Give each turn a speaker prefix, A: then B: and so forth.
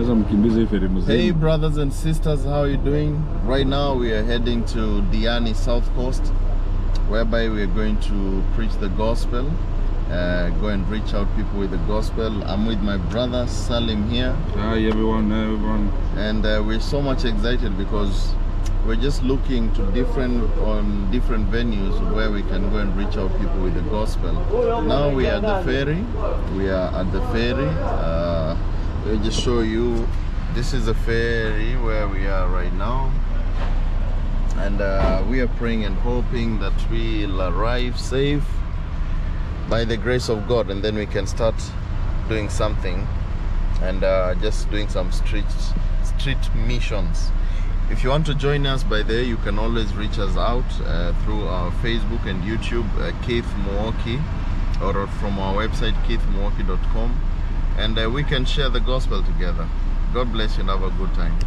A: unaweza mkimbiza feri.
B: Hey brothers and sisters, how are you doing? Right now we are heading to Diani South Coast, whereby we are going to preach the gospel, uh, go and reach out people with the gospel. I'm with my brother Salim here,
A: Hi everyone, hi everyone.
B: and uh, we're so much excited because we're just looking to different on different venues where we can go and reach out people with the gospel. Now we are at the ferry. We are at the ferry. Uh, we'll just show you. This is the ferry where we are right now, and uh, we are praying and hoping that we'll arrive safe by the grace of God, and then we can start doing something and uh, just doing some street street missions. If you want to join us by there, you can always reach us out uh, through our Facebook and YouTube, uh, Keith Muoki, or from our website, keithmuoki.com, and uh, we can share the gospel together. God bless you and have a good time.